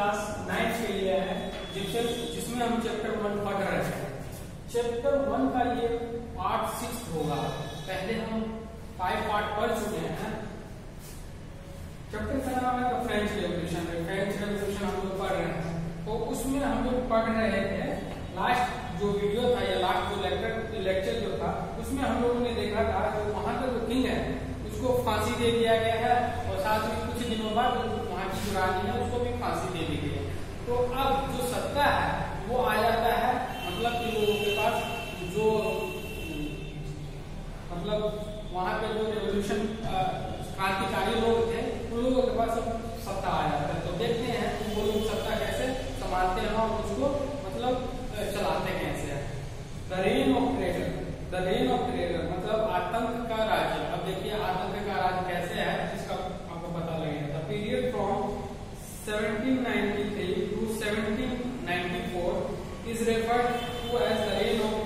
Class ninth के लिए है जिससे जिसमें हम चैप्टर वन पढ़ रहे हैं। चैप्टर वन का ये पार्ट सिक्स होगा। पहले हम फाइव पार्ट पढ़ चुके हैं। चैप्टर का नाम है फ्रेंच रेवोल्यूशन फ्रेंच रेवोल्यूशन हम लोग पढ़ रहे हैं। तो उसमें हम लोग पढ़ रहे थे लास्ट जो वीडियो था, या लास्ट जो लेक्चर लेक्चर जो था, उसमें हम लोगों ने देखा था, जो वहाँ का जो किंग है, उसको फांसी दे दिया गया है, और साथ में कुछ दिनों बाद वहाँ की जो रानी है, उसको भी फांसी दे दी गई है तो अब जो सत्ता है वो आ जाता है मतलब कि लोगों के पास जो मतलब वहाँ पे जो रेवोल्यूशन क्रांतिकारी लोग थे उन लोगों के पास सत्ता आ जाता है तो देखते हैं कि वो लोग सत्ता कैसे संभालते हैं और उसको मतलब चलाते कैसे हैं the reign of terror the reign of terror मतलब आतंक का राज्य अब देखिए आतंक का राज्य कैसे है इसका आपको पता लगेगा the period from 1793 to 1794 is referred to as the reign of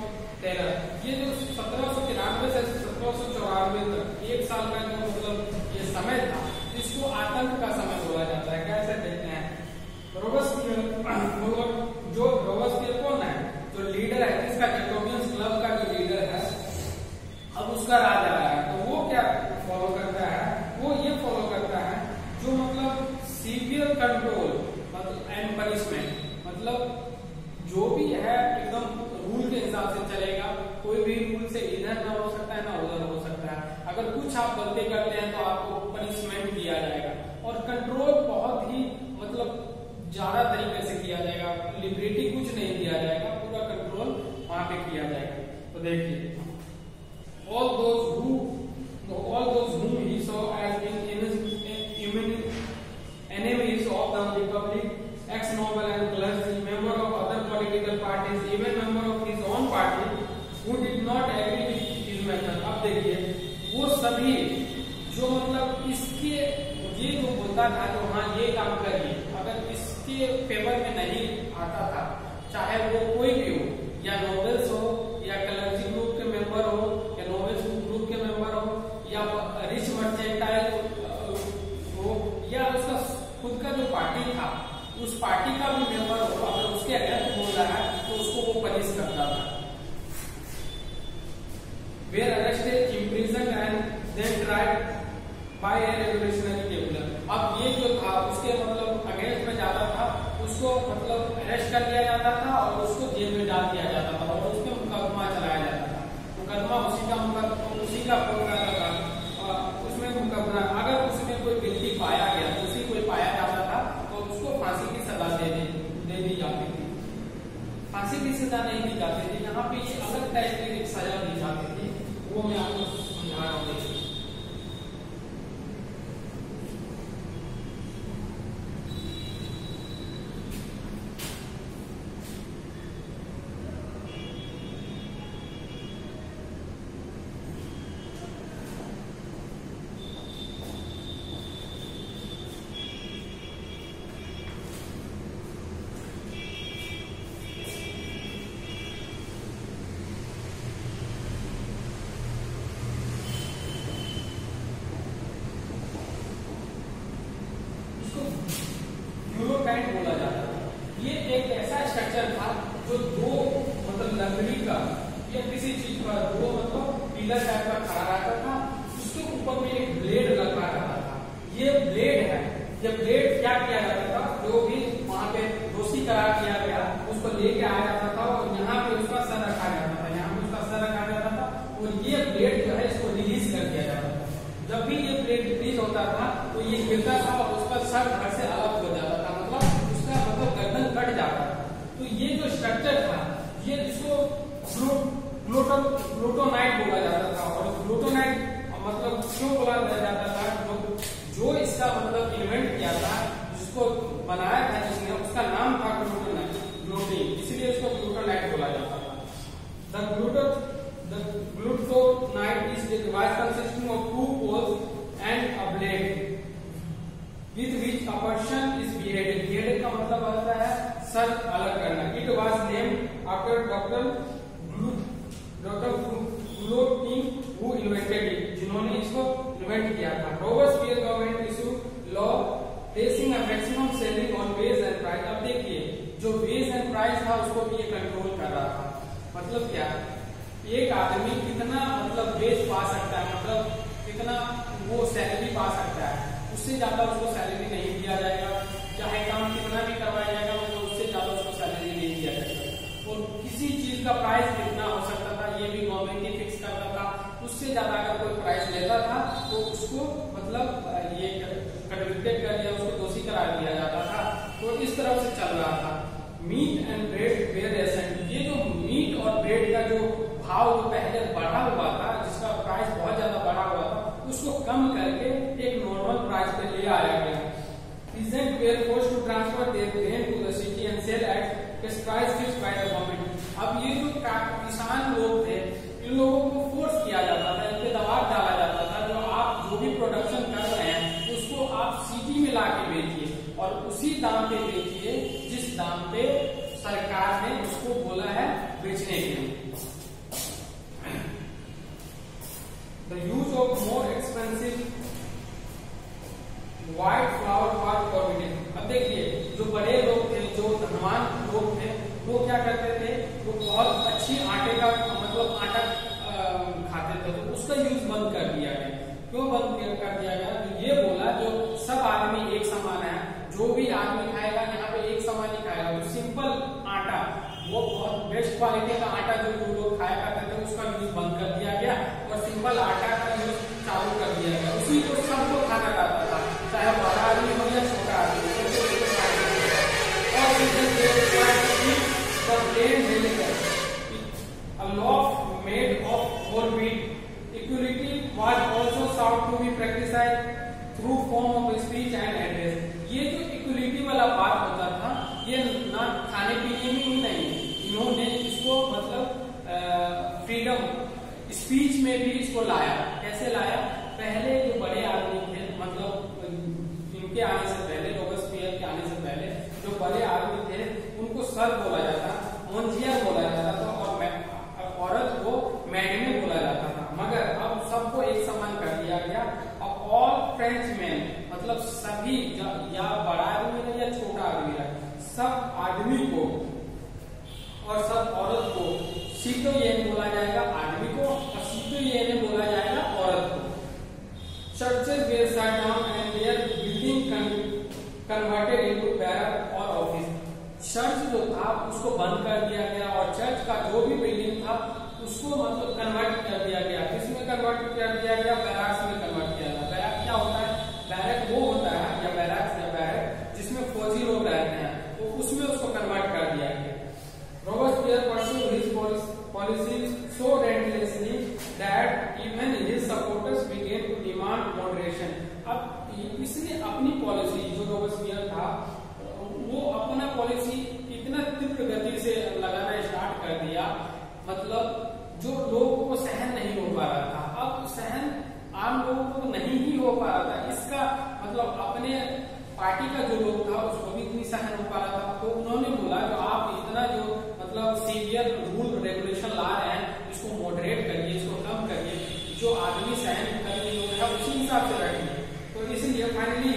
terror ये जो सत्रह सौ तिरानवे से सत्रह सौ चौरानवे तक एक साल का जो मतलब ये समय था इसको आतंक का समय बोला जाता है कैसे देखते हैं रोबस्पियर जो रोबस्पियर कौन है जो लीडर है इसका जैकोबियंस क्लब का जो लीडर है अब उसका राज आ रहा है तो वो क्या फॉलो करता है वो ये फॉलो करता है जो मतलब सीवियर कंट्रोल मतलब एंड पनिशमेंट मतलब जो भी है एकदम रूल के हिसाब से चलेगा कोई भी रूल से इधर ना हो सकता है ना उधर हो सकता है अगर कुछ आप गलती करते हैं तो आपको पनिशमेंट दिया जाएगा और कंट्रोल बहुत ही मतलब ज़्यादा तरीके से किया जाएगा लिबरिटी कुछ नहीं दिया जाएगा पूरा कंट्रोल वहाँ पे किया जाएगा तो देखिए all those who all those whom he saw as in, in, in, enemies of the republic ex-noble and clergy member of other political parties even member of his own party who did not agree with his method अब देखिए वो सभी जो मतलब इसके ये जो बोलता था जो हाँ ये काम करिए अगर इसके फेवर में नहीं आता था चाहे वो कोई भी हो या नोबेल्स हो या कलर्जी ग्रुप के मेंबर हो या नोबेल्स ग्रुप के मेंबर हो या रिच मर्चेंटाइल हो या उसका खुद का जो पार्टी था उस पार्टी का भी मेंबर हो अगर उसके अगेंस्ट बोल रहा है तो उसको वो पनिश करता था were arrested, imprisoned and then tried by a revolutionary tribunal. अब ये जो था उसके मतलब अगेंस्ट में जाता था उसको मतलब अरेस्ट कर लिया जाता था और उसको जेल में डाल दिया जाता था और उस पर मुकदमा चलाया जाता था मुकदमा उसी का मुकदमा उसी का प्रोग्राम था उसमें मुकदमा अगर उसमें कोई गिल्टी पाया गया उसी कोई पाया जाता था तो उसको फांसी की सजा दे दी दे दी जाती थी फांसी की सजा नहीं दी जाती थी यहाँ पे ये अलग टाइप की एक सजा दी जाती थी वो मैं आपको समझा रहा हूँ यूरोपैंट बोला जाता था ये एक ऐसा स्ट्रक्चर था जो दो मतलब लकड़ी का या किसी चीज़ का दो मतलब पिलर टाइप का खड़ा रहता था, उसके ऊपर में एक ब्लेड लगा रहता था। ये ब्लेड है। ये ब्लेड क्या किया जाता था? जो भी वहाँ पे दोषी करार किया गया, उसको लेके आया जाता था और यहाँ पे उसका सर रखा जाता था। यहाँ पे उसका सर रखा जाता था और ये ब्लेड जो है, इसको रिलीज़ कर दिया जाता था। जब भी ये ब्लेड रिलीज़ होता था तो ये गिरता था और उसका सर घर से अलग हो जाता था मतलब उसका मतलब गर्दन कट जाता था तो ये जो स्ट्रक्चर था ये इसको ग्लूटो ग्लूटोनाइट बोला जाता था, और ग्लूटोनाइट मतलब क्यों बोला जाता था जो जो इसका मतलब इन्वेंट किया था, जिसको बनाया था, जिसने उसका नाम था ग्लूटोनाइट ग्लूटीन, इसलिए इसको ग्लूटोनाइट बोला जाता था the guillotine the guillotine is the device consisting of two poles and a blade with which a person is beheaded. Beheaded का मतलब होता है, सर अलग करना. It was named after Dr. Dr. Guillotine who invented it. जिन्होंने इसको invent किया था. Robespierre government issued law placing a maximum ceiling on wage and price अब देखिए, जो वेज एंड प्राइस था, उसको भी ये कंट्रोल कर रहा था मतलब क्या एक आदमी कितना मतलब वेज पा सकता है मतलब कितना वो सैलरी पा सकता है, उससे ज़्यादा उसको सैलरी नहीं दिया जाएगा चाहे काम कितना भी करवाया जाएगा मतलब उससे ज़्यादा उसको सैलरी नहीं दिया जाएगा और किसी चीज़ का प्राइस उससे ज़्यादा अगर कोई प्राइस लेता था तो उसको मतलब ये कन्विक्टेड कर दिया उसको दोषी करार दिया जाता था। तो इस तरह से चल रहा था। मीट एंड ब्रेड वेरिएशन ये जो मीट और ब्रेड का जो भाव जो पहले बढ़ा हुआ था, जिसका प्राइस बहुत ज़्यादा बढ़ा हुआ था, उसको कम करके एक नॉर्मल प्राइस पे ले आया गया Peasant were forced to transfer their grain to the city and sell at a price fixed by the government. अब ये जो किसान लोग थे इन लोगों को फोर्स किया जाता था इन पे दबाव डाला जाता था जो आप जो भी प्रोडक्शन कर रहे हैं उसको आप सिटी में ला के बेचिए और उसी दाम पे बेचिए जिस दाम पे सरकार ने उसको बोला है बेचने के लिए The use of more expensive white flour was forbidden. अब देखिए जो बड़े लोग थे जो धनवान लोग थे वो क्या करते थे वो बहुत अच्छी आटे का मतलब आटा खाते थे तो उसका यूज़ बंद कर दिया गया क्यों बंद कर दिया गया तो ये बोला जो सब आदमी एक समान है जो भी आदमी खाएगा यहाँ पे एक समान ही खाएगा जो सिंपल आटा वो बहुत बेस्ट क्वालिटी का आटा जो फ्रीडम स्पीच में भी इसको लाया। कैसे लाया? पहले जो बड़े आदमी थे मतलब इनके आने से पहले रोबस्पियर के आने से पहले, जो बड़े आदमी थे, उनको सर बोला जाता मोन्जियर बोला जाता था और औरत को मैडमे बोला जाता था। मगर अब सबको एक समान कर दिया गया। और ऑल फ्रेंच मैन मतलब सभी या बड़ा आदमी या छोटा आदमी सब आदमी को और सब औरत सीतो ये बोला जाएगा आदमी को और सीतो ये बोला जाएगा औरत को। Building converted into barrack or office. Church जो था, उसको बंद कर दिया गया और चर्च का जो भी बिल्डिंग था, उसको मतलब कन्वर्ट कर दिया गया। किसमें कन्वर्ट कर दिया गया? बैराक्स में कन्वर्ट किया गया बैराक क्या होता है बैरक वो होता है या बैराक्स या बैरक जिसमें फौजी लोग रहते हैं तो उसमें उसको कन्वर्ट कर दिया गया Robespierre pursued his policy so relentlessly that even his supporters began demand moderation. अब इसने अपनी पॉलिसी जो रोबस्पियर था, वो अपना पॉलिसी इतना तीव्र गति से लगाना स्टार्ट कर दिया मतलब जो लोगों को सहन नहीं हो पा रहा था। अब सहन आम लोगों को नहीं ही हो पा रहा था। इसका मतलब अपने पार्टी का जो लोग था, उसको भी इतनी सहन हो पा रहा था। तो उन्होंने बोला, जो आप इतना जो मतलब सीवियर रूल रेगुलेशन ला रहे हैं इसको मॉडरेट करिए इसको कम करिए जो आदमी सहन करने योग्य है उसी हिसाब से रखिए तो इसलिए finally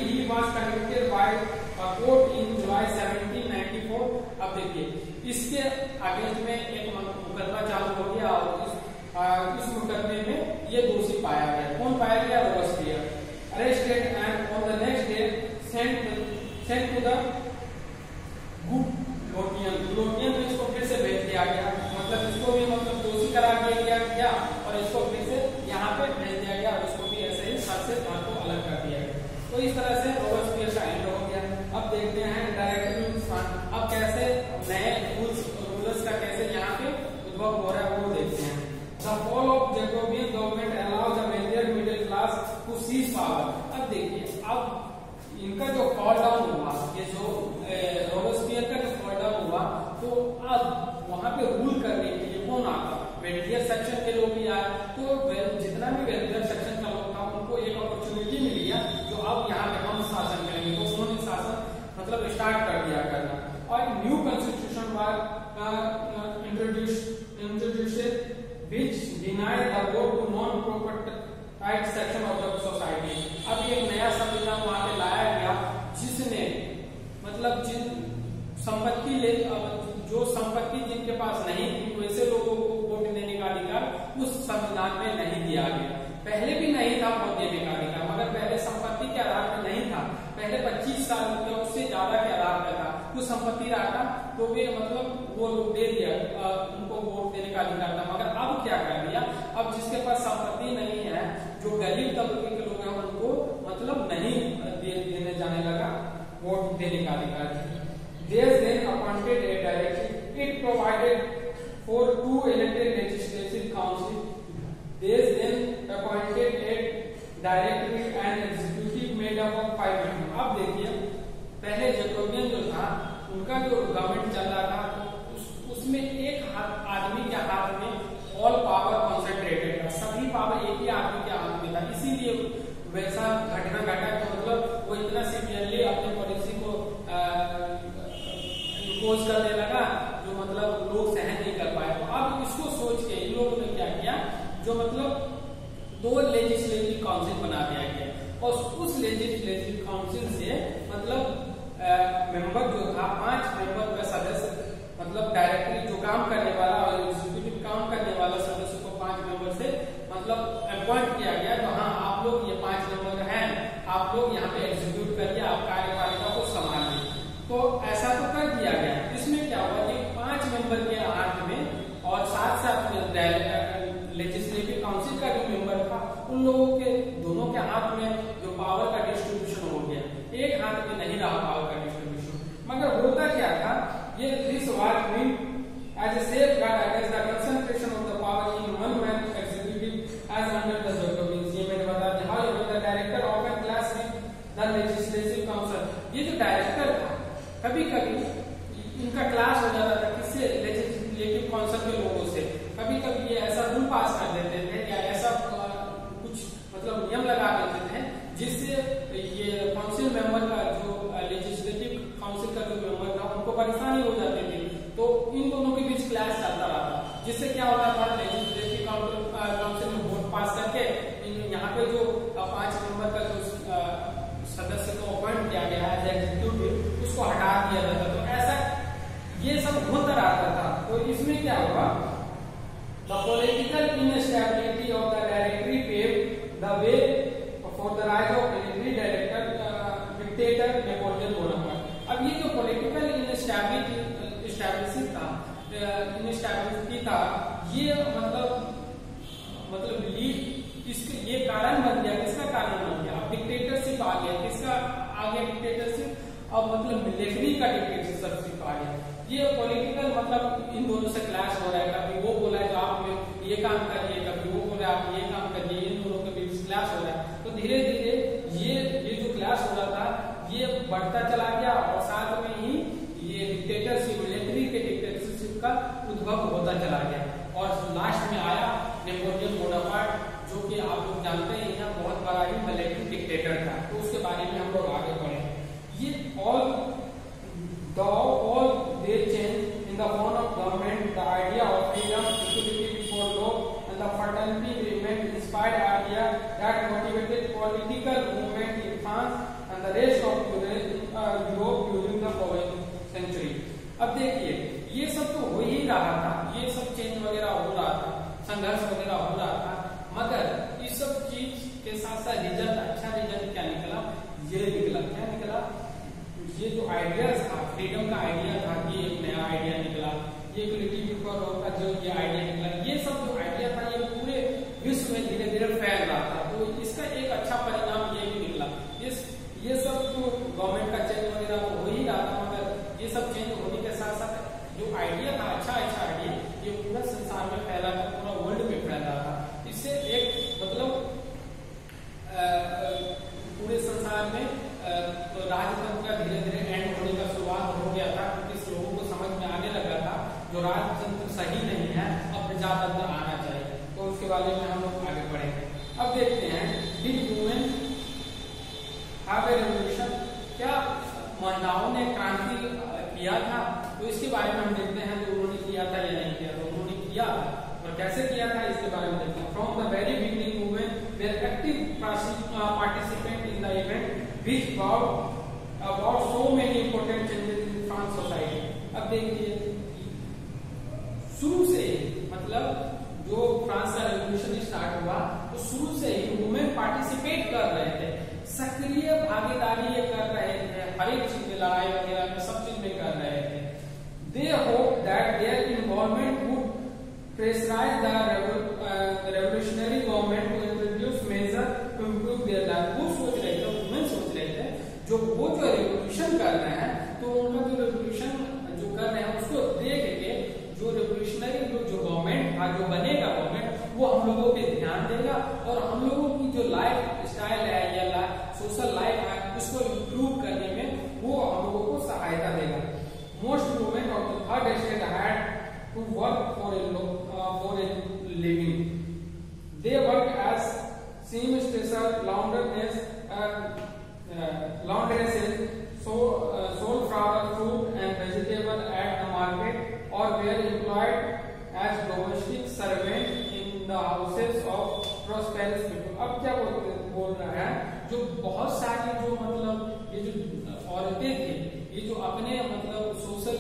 convicted by court in July 1794 अब देखिए इसके अगेंस्ट में एक मुकदमा चालू हो गया और इस, इस मुकदमे में ये दोषी पाया गया। कौन पाया गया? on the next day sent sent to the good Lutyens Lutyens में इसको फिर से भेज दिया गया। मतलब इसको भी मतलब दोषी करार दिया गया गया और इसको फिर से यहाँ पे भेज दिया गया और इसको भी ऐसे ही को अलग कर दिया गया। तो इस तरह से to seize अब देखिए, अब इनका जो फॉल डाउन हुआ, ये जो रोबस्पियर का जो फॉल डाउन हुआ तो अब वहाँ पे रूल करने के लिए कौन आता वेंटियर सेक्शन के लोग भी आए। तो जितना भी वेल्थियर सेक्शन का लोग था उनको एक अपॉर्चुनिटी मिल गया जो अब यहाँ पे हम शासन करेंगे तो उन्होंने शासन मतलब स्टार्ट कर दिया करना और new constitution was introduce introduce which deny the vote to non-propertied section of the society. अब एक नया संविधान वहाँ पे लाया गया जिस मतलब जिन ले जो संपत्ति जिनके पास नहीं थी, वैसे लोगों को वोट देने का अधिकार उस संविधान में नहीं दिया गया। पहले भी नहीं था वोट देने का अधिकार, मगर पहले संपत्ति के आधार पर नहीं था। पहले 25 साल या उससे ज़्यादा के आधार पर था। कुछ संपत्ति रहा था तो वे मतलब वो दे दिया उनको वोट देने का अधिकार था। मगर अब क्या कर दिया? अब जिसके पास संपत्ति नहीं है जो गरीब तबके के लोग हैं उनको मतलब नहीं दे, देने जाने लगा वोट देने का अधिकार There's then appointed a director. It provided for two elected legislative council. There's then appointed a directory and executive made up of five members. अब देखिए पहले जैकोबियन जो था उनका जो गवर्नमेंट चल रहा था तो उस, उसमें एक हाथ आदमी के हाथ में ऑल पावर कॉन्सेंट्रेटेड था सभी पावर एक ही आदमी के हाथ में था इसीलिए वैसा घटना घटा तो मतलब वो इतना सीवियरली अपने पॉलिसी को इम्पोज करने लगा जो मतलब लोग सहन नहीं कर पाए तो अब इसको सोच के इन लोगों ने क्या किया जो मतलब दो लेजिस्लेटिव काउंसिल बना दिया गया और उस लेजिस्लेटिव काउंसिल से मतलब मेंबर जो था, पाँच मेंबर का सदस्य मतलब डायरेक्टली जो काम करने वाला और एग्जीक्यूटिव काम करने वाला सदस्य को पाँच मेंबर से मतलब अपॉइंट किया गया तो हाँ आप लोग ये पाँच मेंबर हैं आप लोग यहाँ पे एग्जीक्यूट करिए आप कार्यपालिका को संभालिए तो ऐसा तो कर दिया गया इसमें क्या हुआ कि पाँच मेंबर के हाथ में और साथ साथ में लेजिस्लेटिव काउंसिल का जो मेंबर था उन लोगों के दोनों के हाथ में जो पावर का डिस्ट्रीब्यूशन हो गया एक हाथ में नहीं रहा पावर का डिस्ट्रीब्यूशन मगर होता क्या था ये this was mean as a safeguard against the concentration of the power in one man executive as under the Jacobins ये मैंने बता दिया how the director of a class with the legislative council ये जो डायरेक्टर था कभी कभी इनका क्लास हो जाता था किससे लेजिस्लेटिव काउंसिल के लोगों से कभी कभी ये ऐसा रूल पास कर देते थे या ऐसा कुछ मतलब नियम लगा देते थे जिससे ये काउंसिल मेंबर का जो लेजिस्लेटिव काउंसिल का जो मेंबर था उनको परेशानी हो जाती थी तो इन दोनों के बीच क्लास चलता रहा था जिससे क्या होता था लेजिस्लेटिव काउंसिल में वोट पास करके यहाँ पे जो पाँच नंबर का जो सदस्य को अपॉइंट किया गया है एग्जीक्यूटिव उसको हटा दिया जाता तो ऐसा, ये सब होता रहता था तो इसमें क्या हुआ? The political instability of the directory pave the way for the rise of military director dictator Napoleon Bonaparte अब ये जो पॉलिटिकल इनस्टेबिलिटी इनस्टेबिलिटी था, ये मतलब मतलब लीड इसके ये कारण बन गया, किसका कारण बन गया? अब डिक्टेटरशिप आ गया, किसका आ गया डिक्टेटरशिप अब मतलब मिलिट्री का डिक्टेटरशिप आ गया। ये पॉलिटिकल मतलब इन दोनों से क्लैश हो रहा है। कभी वो बोला है तो आप ये काम करिए, कभी वो बोला आप ये काम करिए, इन दोनों के बीच क्लैश हो रहा है। तो धीरे धीरे ये ये जो क्लैश हो रहा था, ये बढ़ता चला गया और साथ में ही ये डिक्टेटरशिप मिलिट्री के डिक्टेटरशिप का उद्भव होता चला गया। और लास्ट में आया नेपोलियन बोनापार्ट जो कि आप लोग जानते हैं, यहाँ बहुत बड़ा ही मिलिट्री डिक्टेटर था तो उसके बारे में हम लोग आगे बढ़े। ये all the all they change in the form of government the idea of freedom equity before law and the fertility remain inspired idea that motivated political common society अब देखिए, शुरू से मतलब जो फ्रांस का रेवल्यूशन स्टार्ट हुआ तो शुरू से ही वुमेन पार्टिसिपेट कर रहे थे। सक्रिय भागीदारी ये कर रहे थे, हर एक चीज़ में लड़ाई वगैरह में सब चीज़ में कर रहे थे। They hope that their involvement would pressurize the revolutionary government to introduce measure to to their life वो सोच रहे थे वुमेन सोच रहे थे, जो वो जो रेवोल्यूशन कर रहे हैं वो हम लोगों पे ध्यान देगा और हम लोगों की जो लाइफ स्टाइल है या सोशल लाइफ है उसको इम्प्रूव करने में वो हम लोगों को सहायता देगा most women of the third state had to work for a for a living they work as seamstresses laundresses laundresses so uh, sold flour fruit and vegetable at the market or were employed as domestic servant in the houses of prosperous people अब क्या बोल बोल रहा है जो बहुत सारी जो मतलब ये जो औरतें थी ये जो अपने मतलब सोशल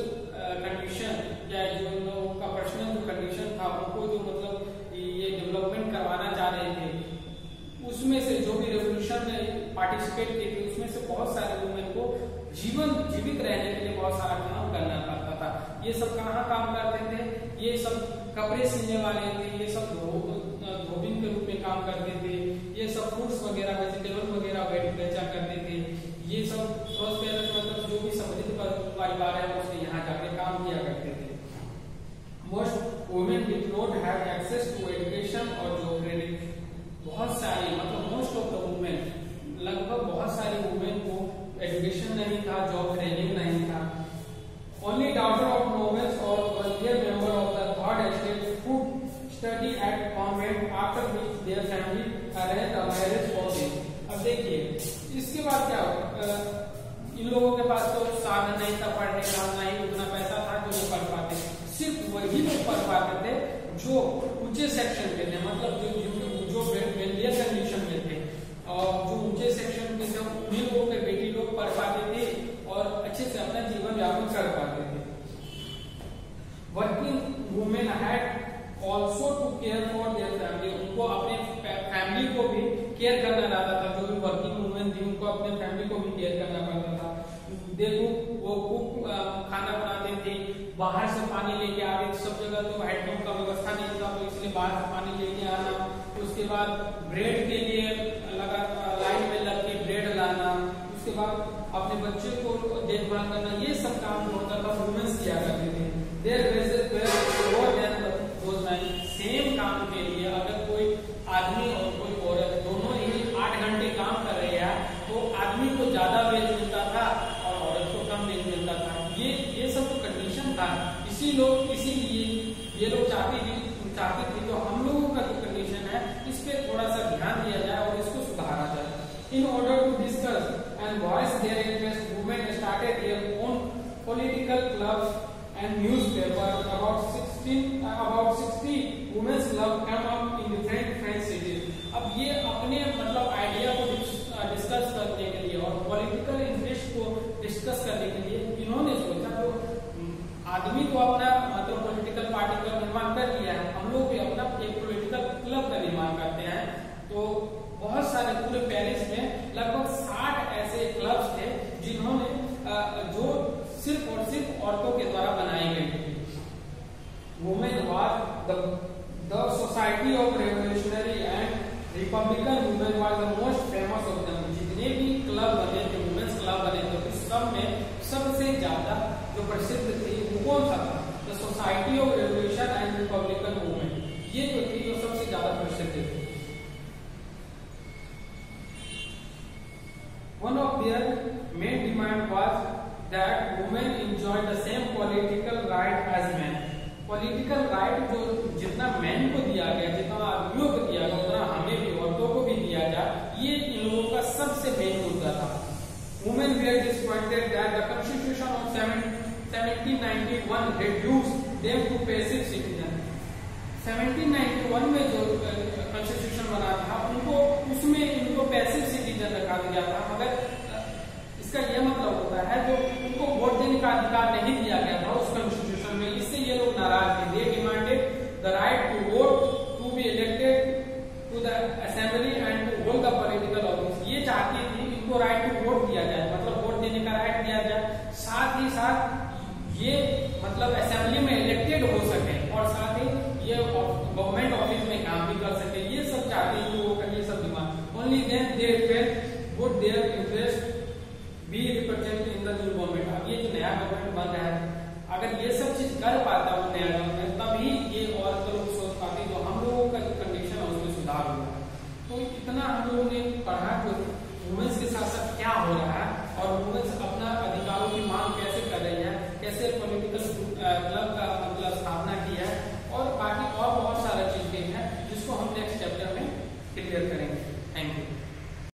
कंडीशन या जो इन लोगों का पर्सनल जो कंडीशन था उनको जो मतलब ये डेवलपमेंट करवाना चाह रहे थे उसमें से जो भी रेवोल्यूशन में पार्टिसिपेट की थी उसमें से बहुत सारे वुमेन को जीवन, जीवित रहने के लिए बहुत सारा काम करना पड़ता था। ये सब कहाँ काम करते थे? ये सब कपड़े सीने वाले थे, ये सब धोबिन के रूप में काम करते थे। ये सब फ्रूट्स वगैरह वेजिटेबल वगैरह बेचा करते थे। ये सब मतलब जो भी समृद्ध परिवार है उसके यहाँ जाके काम किया करते थे। Most women did not have access to education और जॉब ट्रेनिंग बहुत सारी मतलब मोस्ट ऑफ़ द वुमेन लगभग बहुत सारी वुमेन को एजुकेशन नहीं था जॉब ट्रेनिंग नहीं था ओनली डॉटर ऑफ़ नोवेल्स और wealthier member of the third state who study at convent after which their family arrange a marriage for them अब देखिए इसके बाद क्या हुआ इन लोगों के पास तो साधन नहीं था पढ़ने का ना ही उतना पैसा था जो वो पढ़ पाते सिर्फ़ वही लोग पढ़ पाते थे जो ऊँचे सेक्शन के थे मतलब जो जो वेलियर कंडीशन में थे और जो ऊँचे सेक्शन में थे उन्हीं लोगों के बेटी लोग पढ़ पाते थे और अच्छे से अपना जीवन यापन कर पाते थे working women had also to care for their family उनको अपने फैमिली को भी केयर करना रहता था, जो भी वर्किंग वुमेन थी, उनको अपने फैमिली को भी केयर करना पड़ता था। देखो, वो कुक खाना बनाते थे, बाहर से पानी लेके आ रहे सब जगह तो हेडपंप का व्यवस्था नहीं था तो इसलिए बाहर से पानी लेके आना उसके बाद ब्रेड के लिए लगा लाइन में लग के ब्रेड लाना। उसके बाद अपने बच्चे को देखभाल करना, ये सब काम होता था वुमेन्स किया करते थे। देर सेम काम के लिए अगर कोई आदमी और कोई औरत दोनों ही आठ घंटे काम कर रहे हैं तो आदमी को ज़्यादा वेज मिलता था और औरत को कम वेज मिलता था ये ये सब तो कंडीशन था इसी लोग इसीलिए ये लोग चाहते थे चाहते थे तो हम लोगों का जो कंडीशन है इस पे थोड़ा सा ध्यान दिया जाए और इसको सुधारा जाए। In order to discuss and voice their interest women started their own political clubs and newspaper. About 16 uh, about 60 women's club come up in different French cities. अब ये अपने मतलब आइडिया को डिस्कस करने के लिए और पॉलिटिकल इंटरेस्ट को डिस्कस करने के लिए आदमी को अपना मतलब पॉलिटिकल पार्टी का निर्माण कर लिया है, हम लोग भी अपना एक पॉलिटिकल क्लब का निर्माण करते हैं। तो बहुत सारे पूरे पेरिस में लगभग देव टू पैसिव सिटीजन 1791 में जो कॉन्स्टिट्यूशन बना था, उनको, उसमें इनको पैसिव सिटीजन रखा गया था। मगर इसका यह मतलब होता है, जो उनको वोट देने का अधिकार नहीं दिया गया था उस कॉन्स्टिट्यूशन में, इससे ये लोग नाराज़ थे। They demanded the right to vote to be elected to the assembly and to hold the political office ये चाहती थी इनको राइट टू वोट दिया जाए मतलब वोट देने का राइट दिया जाए। साथ ही साथ, ये मतलब असेंबली सेंट्रल गवर्नमेंट अब ये जो नया गवर्नमेंट बन रहा है, अगर ये सब चीज़ कर पाता हूँ नया गवर्नमेंट तभी ये और तो लोग सोच पाते तो हम लोगों का जो कंडीशन है उसमें सुधार होगा। तो इतना हम लोगों ने पढ़ा तो कि वुमेन्स के साथ साथ क्या हो रहा है?